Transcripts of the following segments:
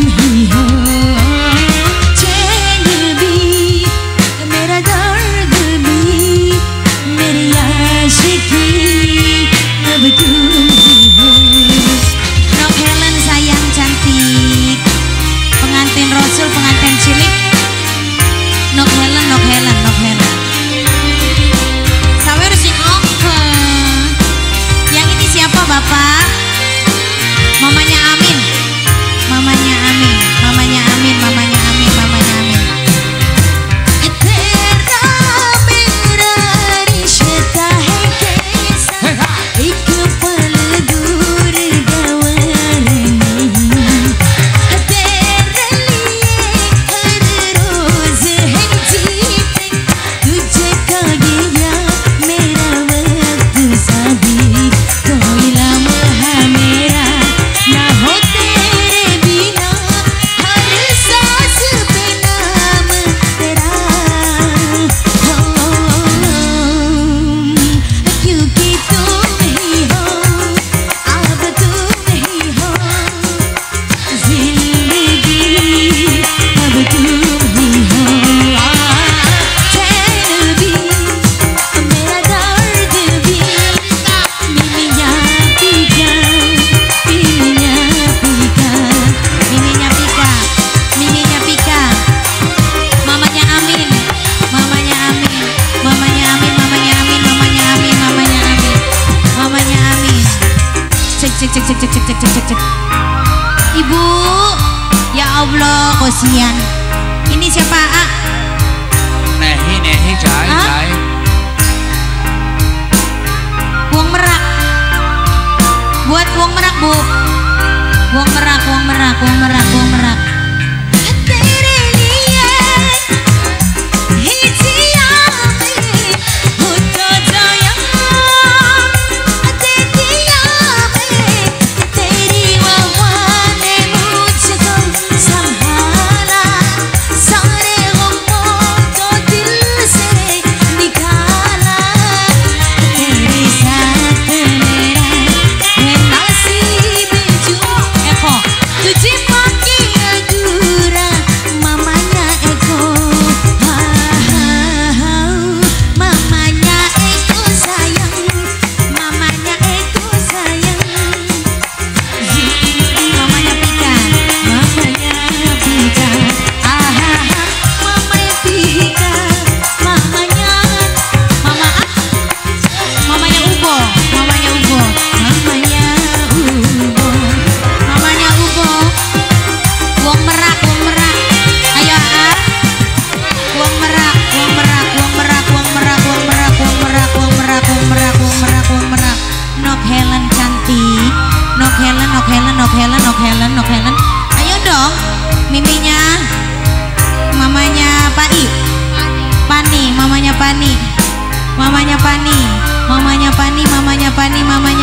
he has. cek cek cek cek cek cek cek cek ibu ya allah kosian ini siapa A? nehi nehi cai ah? cai buang merak buat buang merak bu buang merak buang merak buang merak buang merak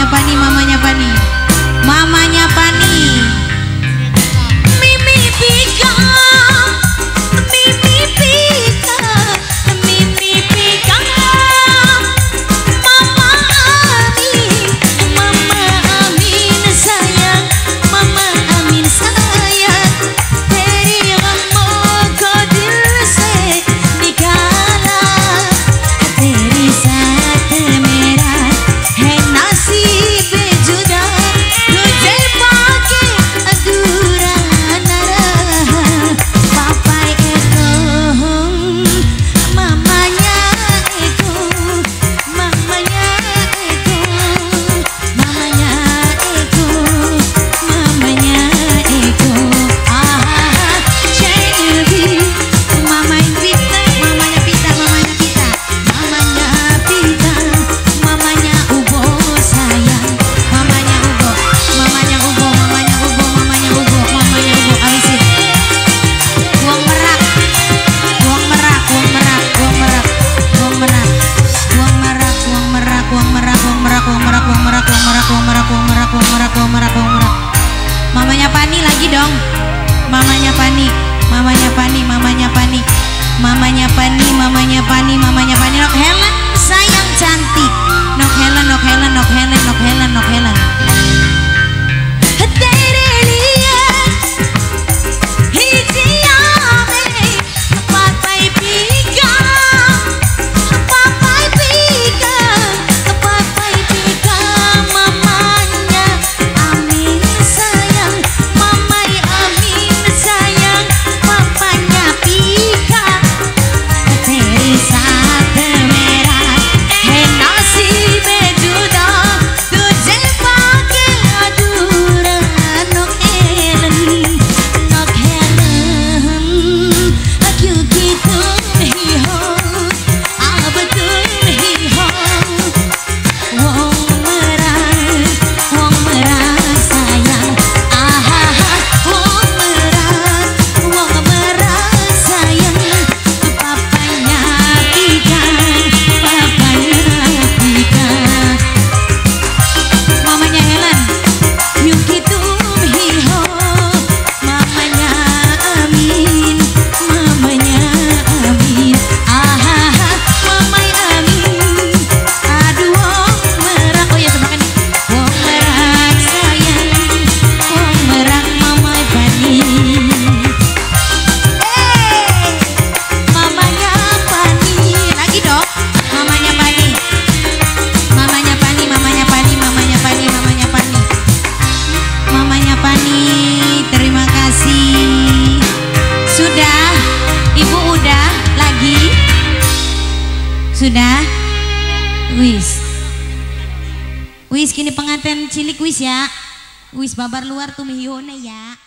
Pani, mamanya Pani. Mamanya Pani. mamanya Pani, mamanya Sudah? Wis. Wis kini pengantin cilik wis ya. Wis babar luar tuh tumihione ya.